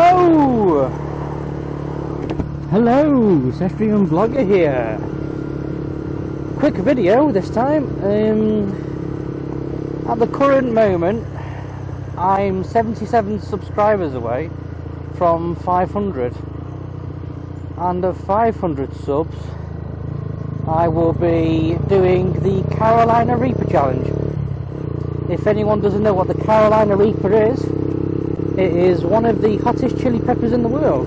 Hello! Hello, Cestrian Vlogger here. Quick video this time. Um, at the current moment, I'm 77 subscribers away from 500. And of 500 subs, I will be doing the Carolina Reaper Challenge. If anyone doesn't know what the Carolina Reaper is, it is one of the hottest chili peppers in the world.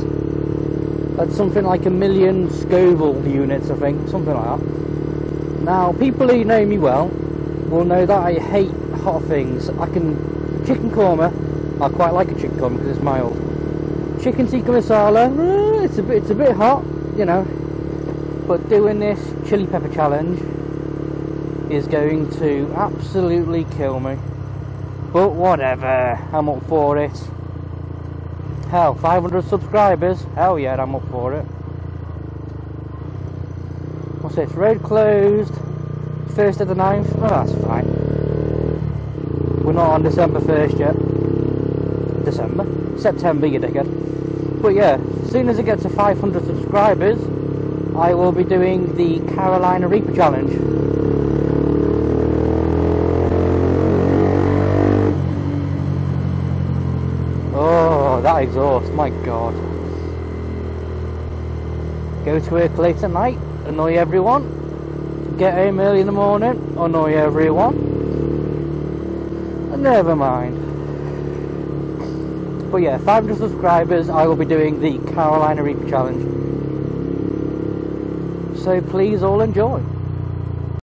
That's something like a million Scoville units, I think, something like that. Now, people who know me well will know that I hate hot things. I can chicken korma. I quite like a chicken korma because it's mild. Chicken tikka masala. Eh, it's a bit, it's a bit hot, you know. But doing this chili pepper challenge is going to absolutely kill me. But whatever, I'm up for it. Hell, 500 subscribers. Hell yeah, I'm up for it. What's this? Road closed. First of the 9th. Oh, that's fine. We're not on December 1st yet. December? September, you dickhead. But yeah, as soon as it gets to 500 subscribers, I will be doing the Carolina Reaper Challenge. That exhaust, my god. Go to work late at night, annoy everyone. Get home early in the morning, annoy everyone. And never mind. But yeah, 500 subscribers, I will be doing the Carolina Reaper Challenge. So please all enjoy.